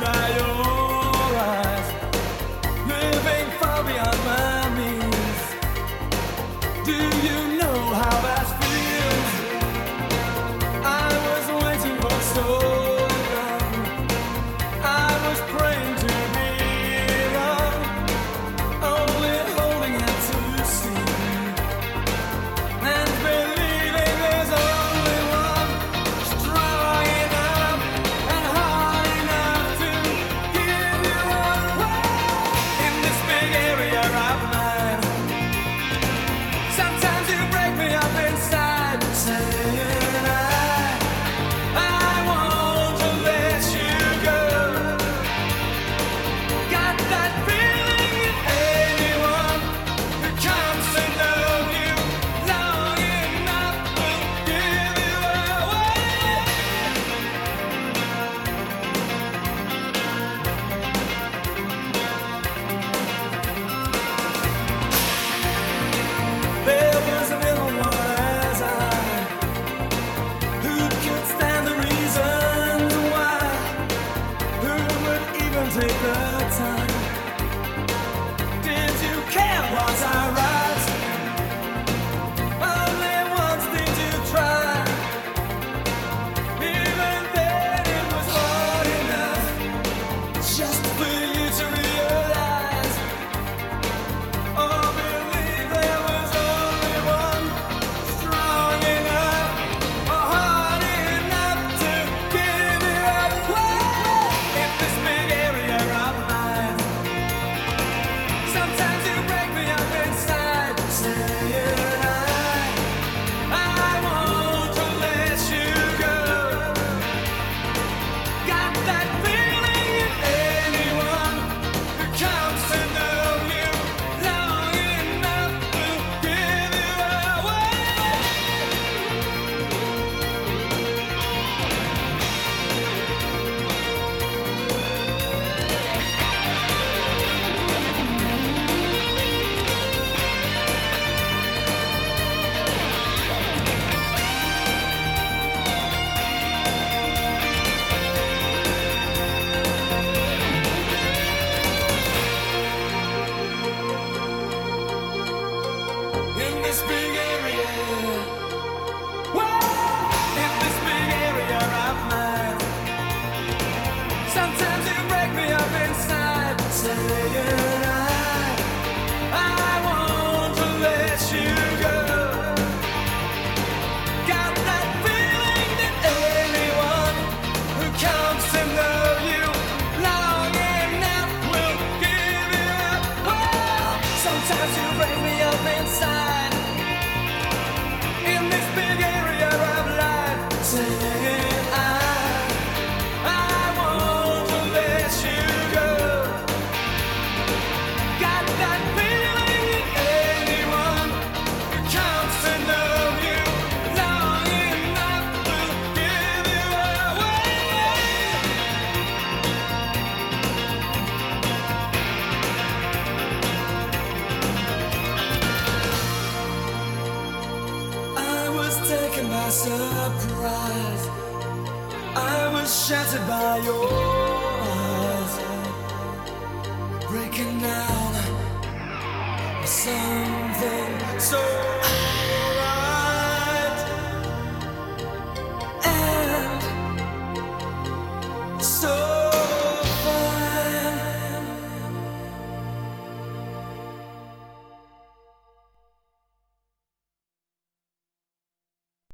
Dayo. maker. yeah. surprise. I was shattered by your eyes, breaking down something so.